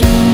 You.